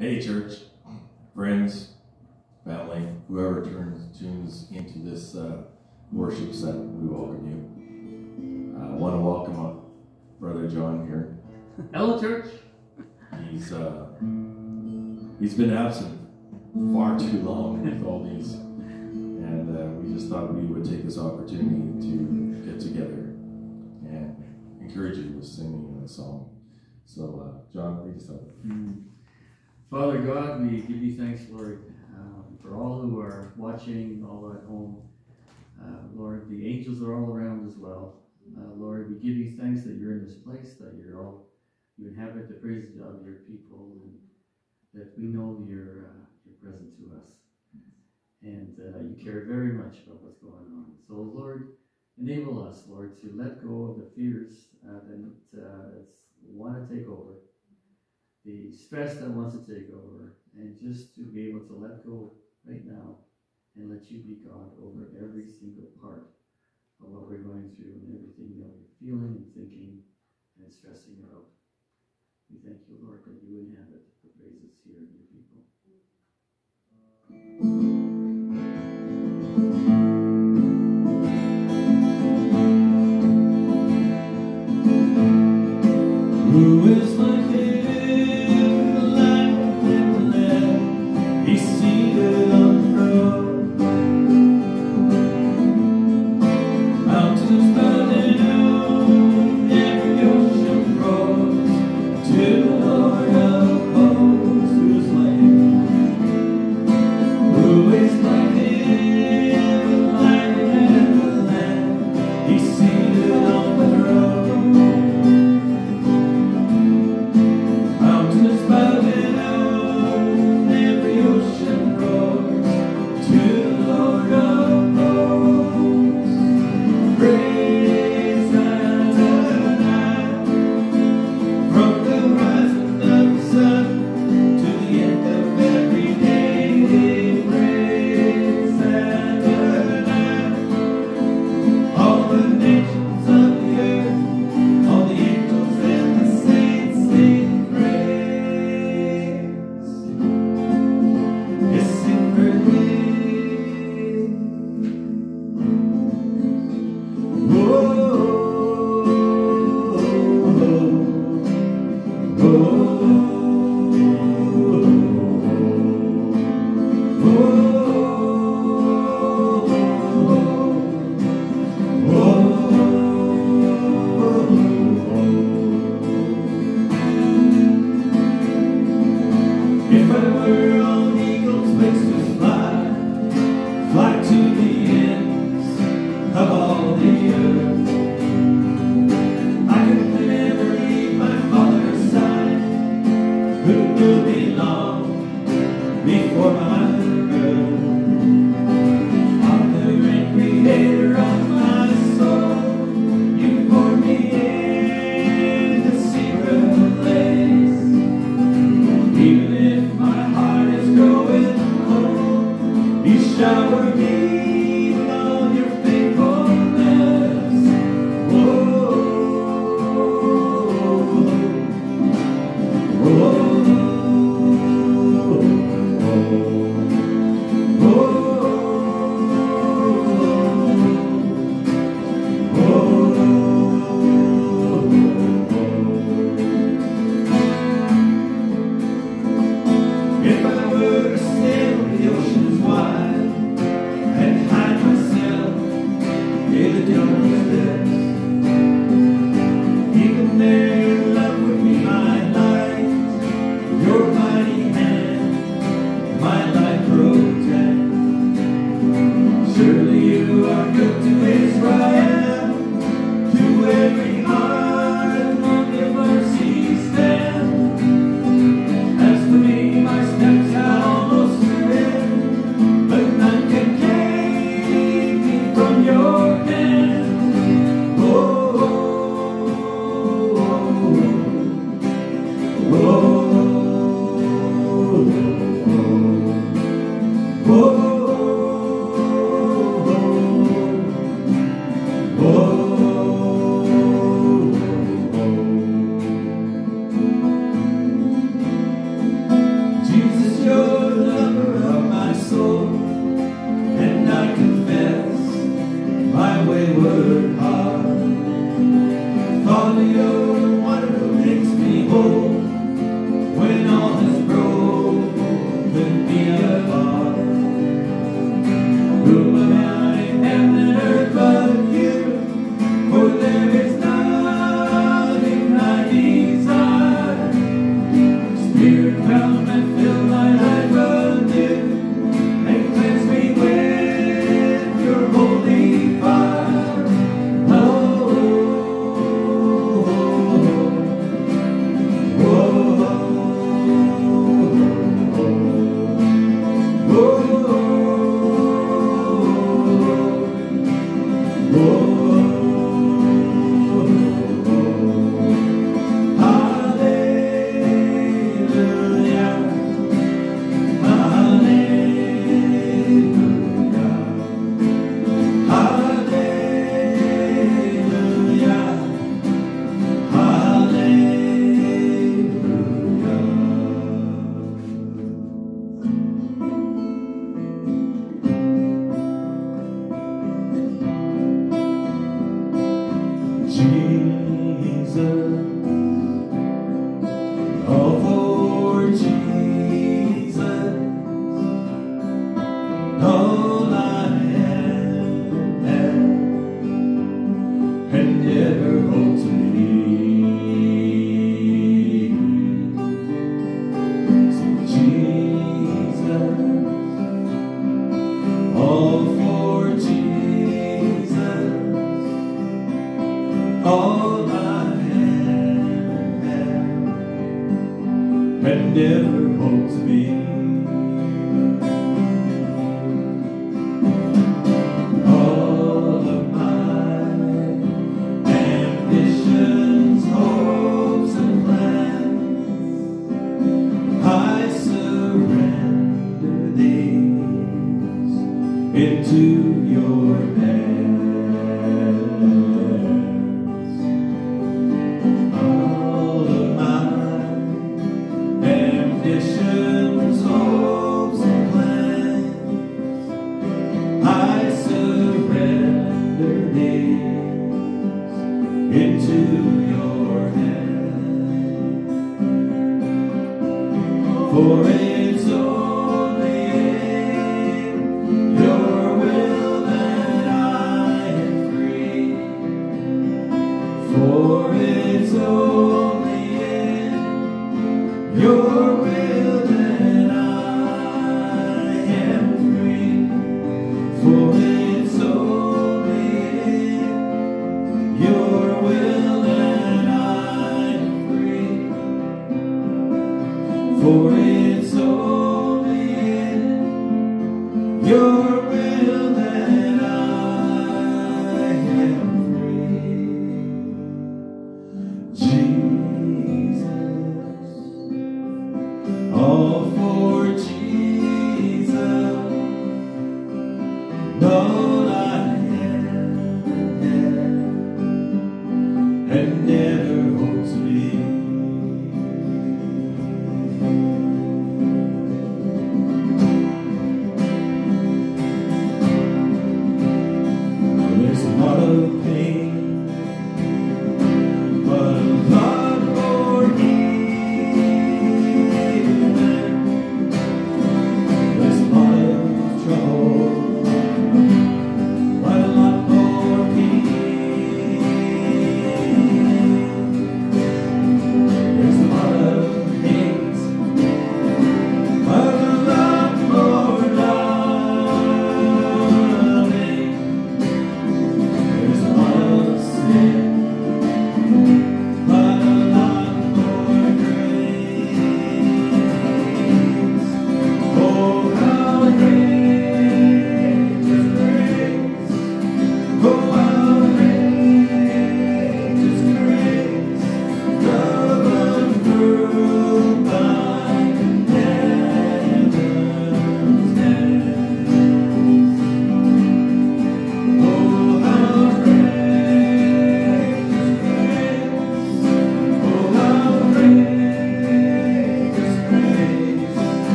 Hey, church, friends, family, whoever turns tunes into this uh, worship set, we welcome you. I want to welcome uh, Brother John here. Hello, church. He's uh, he's been absent far too long with all these, and uh, we just thought we would take this opportunity to get together and encourage you with singing a song. So, uh, John, lead us out. Father God, we give you thanks, Lord, um, for all who are watching, all at home. Uh, Lord, the angels are all around as well. Uh, Lord, we give you thanks that you're in this place, that you're all you inhabit the praises of your people, and that we know you're uh, you're present to us, and uh, you care very much about what's going on. So, Lord, enable us, Lord, to let go of the fears uh, that uh, want to take over the stress that wants to take over, and just to be able to let go right now and let you be God over every single part of what we're going through and everything that we're feeling and thinking and stressing out. We thank you, Lord, that you inhabit the praises here in your people. Who is like me good to Senhor. Oh.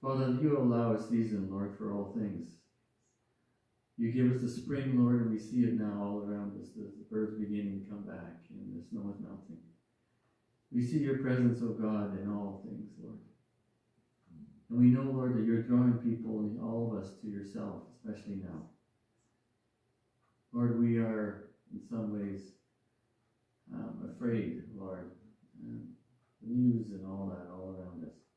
Father, you allow a season, Lord, for all things. You give us the spring, Lord, and we see it now all around us—the birds beginning to come back and the snow is melting. We see your presence, O oh God, in all things, Lord. And we know, Lord, that you're drawing people and all of us to yourself, especially now. Lord, we are in some ways um, afraid, Lord, and the news and all that all around us.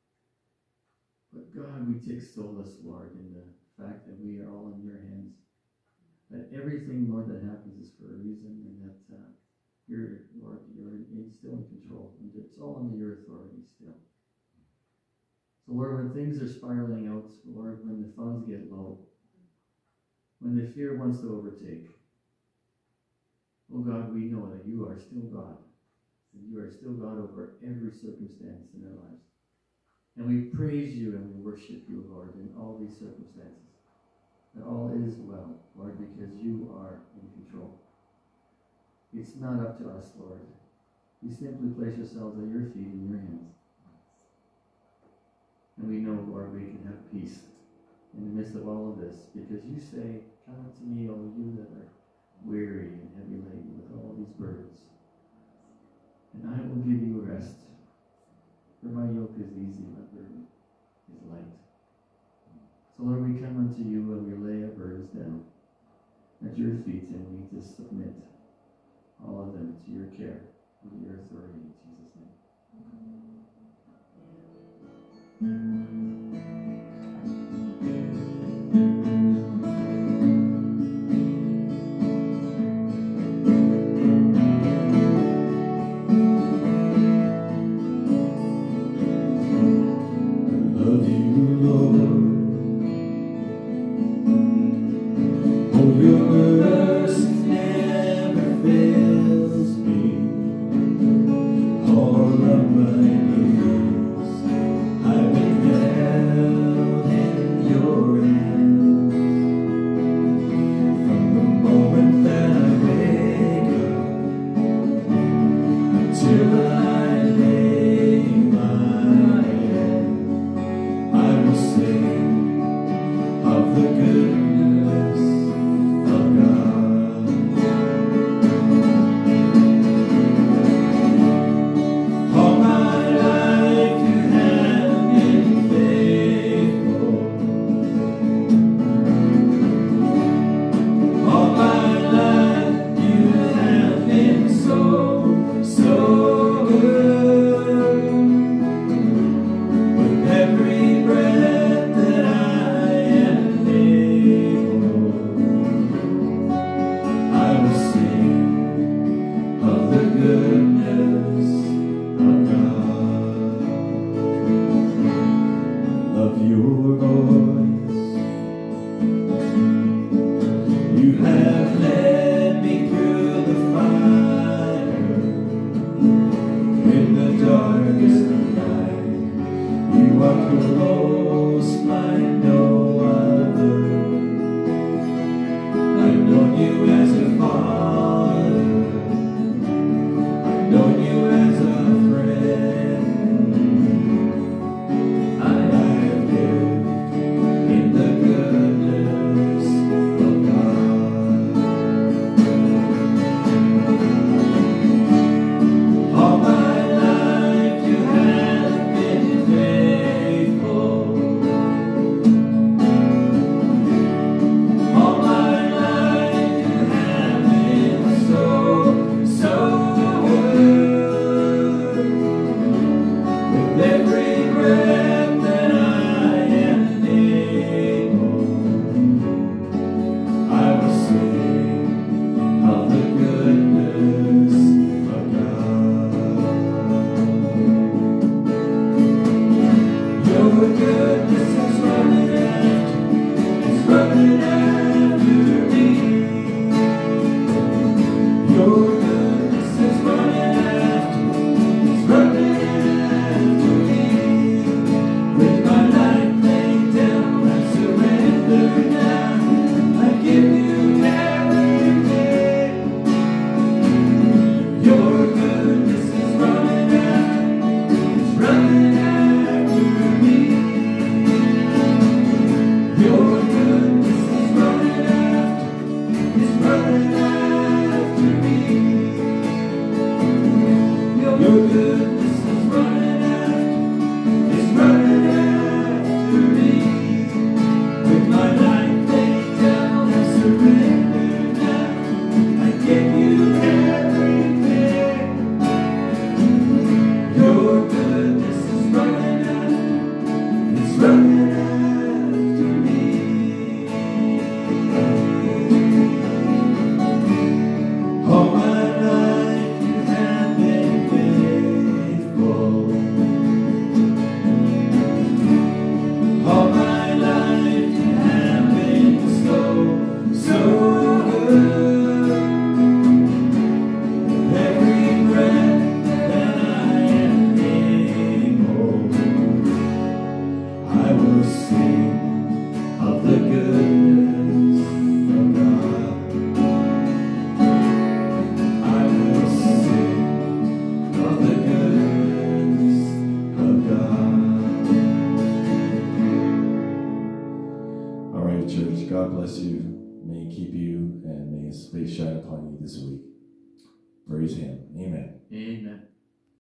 God, we take solace, Lord, in the fact that we are all in your hands. That everything, Lord, that happens is for a reason, and that uh, you're, Lord, you're still in control. And it's all under your authority still. So, Lord, when things are spiraling out, Lord, when the funds get low, when the fear wants to overtake, oh God, we know that you are still God, and you are still God over every circumstance in our lives. And we praise you and we worship you, Lord, in all these circumstances. That all is well, Lord, because you are in control. It's not up to us, Lord. We simply place ourselves at your feet in your hands. And we know, Lord, we can have peace in the midst of all of this because you say, Come to me, all you that are weary and heavy laden with all these burdens, and I will give you rest. For my yoke is easy, my burden is light. So, Lord, we come unto you and we lay our burdens down at your feet and we just submit all of them to your care and your authority in Jesus' name.